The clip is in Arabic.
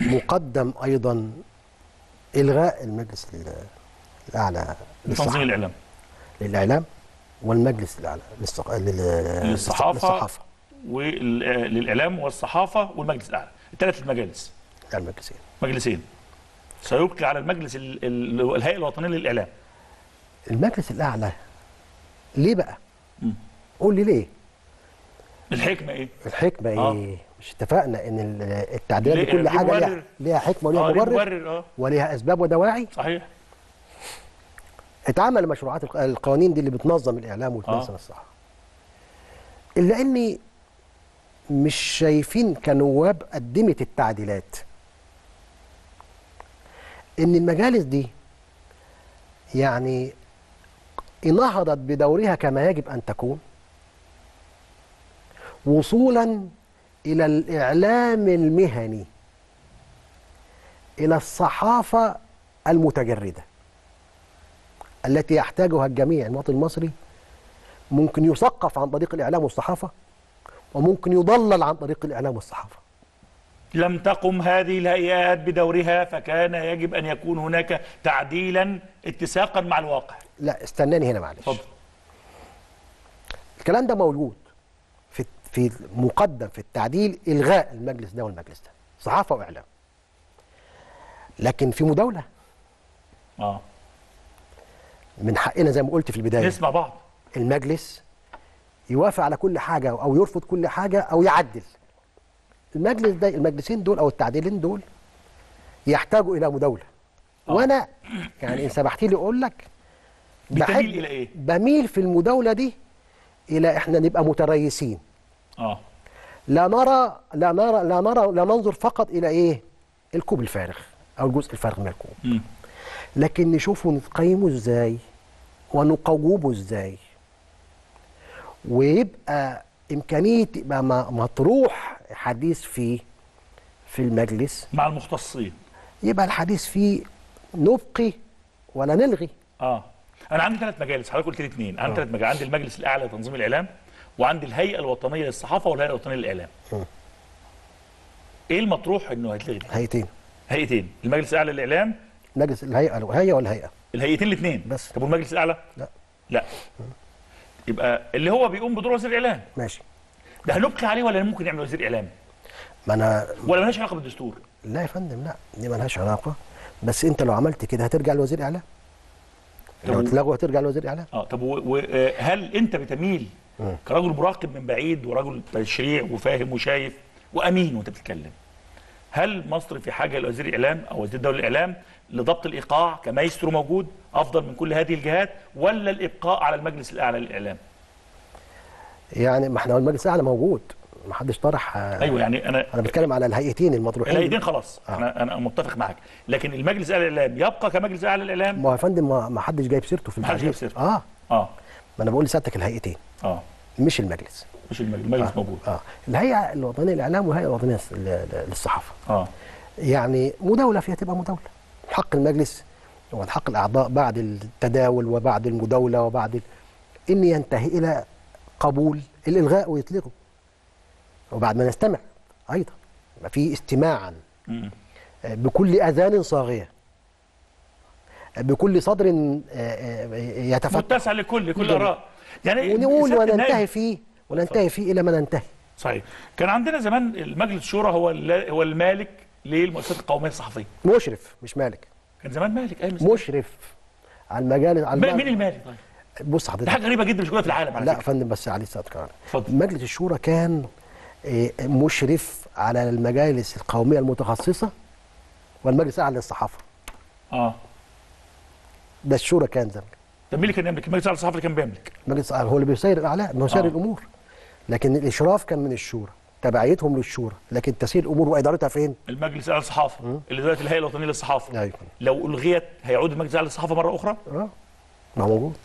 مقدم أيضا إلغاء المجلس ال- الاعلى تنظيم للصحافة الإعلام للإعلام والمجلس الاعلى للصق- لل- للصحافة للصحافة وللإعلام والصحافة والمجلس الأعلى الثلاث المجالس المجلسين مجلسين سيبقي على المجلس ال- ال- الهيئة الوطنية للإعلام المجلس الأعلى ليه بقى؟ مم. قول لي ليه؟ الحكمة إيه؟ الحكمة آه. إيه؟ مش اتفقنا إن ال- التعديلات دي كل حاجة ليها؟ ليها حكمة وليها ليه مبرر مبرر؟ آه. وليها أسباب ودواعي. صحيح. اتعمل مشروعات الق- القوانين دي اللي بتنظم الإعلام وتنظم آه. الصحافه إلا إني مش شايفين كنواب قدمت التعديلات. إن المجالس دي يعني نهضت بدورها كما يجب أن تكون. وصولا إلى الإعلام المهني إلى الصحافة المتجردة التي يحتاجها الجميع المواطن المصري. ممكن يثقف عن طريق الإعلام والصحافة وممكن يضلل عن طريق الإعلام والصحافة. لم تقم هذه الهيئات بدورها فكان يجب أن يكون هناك تعديلا اتساقا مع الواقع. لا استناني هنا معلش. الكلام ده موجود. في مقدم في التعديل إلغاء المجلس ده والمجلس ده. صحافة وإعلام. لكن في مداولة. آه. من حقنا زي ما قلت في البداية. نسمع بعض. المجلس يوافق على كل حاجة أو يرفض كل حاجة أو يعدل. المجلس ده المجلسين دول أو التعديلين دول يحتاجوا إلى مداولة. آه. وأنا يعني إن سمحتي لي أقول لك بتميل إلى إيه؟ بميل في المداولة دي إلى إحنا نبقى متريثين آه. لا نرى لا نرى لا نرى لا ننظر فقط إلى إيه؟ الكوب الفارغ أو الجزء الفارغ من الكوب. مم. لكن نشوفه نقيمه إزاي ونقومه إزاي. ويبقى إمكانية يبقى م- مطروح حديث فيه في المجلس. مع المختصين. يبقى الحديث فيه نبقي ولا نلغي. آه. أنا عندي ثلاث مجالس حضرتك قلت لي اثنين عندي ثلاث مجالس. عندي المجلس الأعلى لتنظيم الإعلام. وعندي الهيئة الوطنية للصحافة والهيئة الوطنية للإعلام. إيه المطروح إنه هيتلغي؟ هيئتين. هيئتين. المجلس الأعلى للإعلام؟ مجلس الهيئة الهيئة والهيئة. الهيئتين الاثنين بس. طب والمجلس الأعلى؟ لا. لا. يبقى اللي هو بيقوم بدور وزير الإعلام. ماشي. ده هنبقي عليه ولا ممكن يعمل وزير إعلام؟ ما أنا ولا ملهاش علاقة بالدستور؟ لا يا فندم لا. دي مالهاش علاقة. بس أنت لو عملت كده هترجع لوزير إعلام؟ لو اتلغوا هترجع لوزير إعلام؟ آه طب وهل أنت بتميل كرجل مراقب من بعيد ورجل تشريع وفاهم وشايف وأمين وأنت بتتكلم. هل مصر في حاجة لوزير اعلام أو وزير دولة الإعلام لضبط الإيقاع كمايسترو موجود أفضل من كل هذه الجهات ولا الإبقاء على المجلس الأعلى للإعلام؟ يعني ما إحنا المجلس الأعلى موجود. ما حدش طرح آه، أيوه يعني أنا أنا بتكلم على الهيئتين المطروحين. الهيئتين خلاص. آه. أنا أنا متفق معك لكن المجلس الأعلى للإعلام يبقى كمجلس أعلى للإعلام؟ ما هو يا فندم ما حدش جايب سيرته في سيرته. آه. آه. ما أنا بقول لسيادتك الهيئتين. آه. مش المجلس. مش المجلس, المجلس موجود. آه. الهيئة الوطنية للإعلام والهيئه الوطنيه للصحافة. آه. يعني مداولة فيها تبقى مداولة. حق المجلس هو حق الأعضاء بعد التداول وبعد المداولة وبعد ال... إن ينتهي إلى قبول الإلغاء ويطلقه. وبعد ما نستمع أيضا. يبقى في استماعا. آه، بكل أذان صاغية. آه، بكل صدر آه، آه، يتفتح متسع لكل كل. آراء. يعني ونقول وننتهي فيه وننتهي فيه إلى ما ننتهي. صحيح. كان عندنا زمان المجلس الشورى هو هو المالك للمؤسسات القومية الصحفية. مشرف مش مالك. كان زمان مالك. أيوه مشرف على المجال على المجال- مين المالك؟ طيب. بص حضرتك حاجة غريبة جدا مش موجوده في العالم على لا يا فندم بس عليه الصلاة والسلام. اتفضل. مجلس الشورى كان آه، مشرف على المجالس القومية المتخصصة والمجلس الأعلى للصحافة. آه. ده الشورى كان زمان. طب مين اللي كان يملك المجلس الاعلى للصحافه اللي كان بيملك. المجلس الأعلى هو اللي بيسير الاعلام بيسير آه. الأمور. لكن الإشراف كان من الشورى تبعيتهم للشورى. لكن تسيير الأمور وإدارتها فين؟ المجلس الاعلى للصحافه اللي دلوقتي الهيئة الوطنية للصحافة. أيوه. لو ألغيت هيعود المجلس الاعلى للصحافة مرة أخرى؟ آه. ما هو موجود.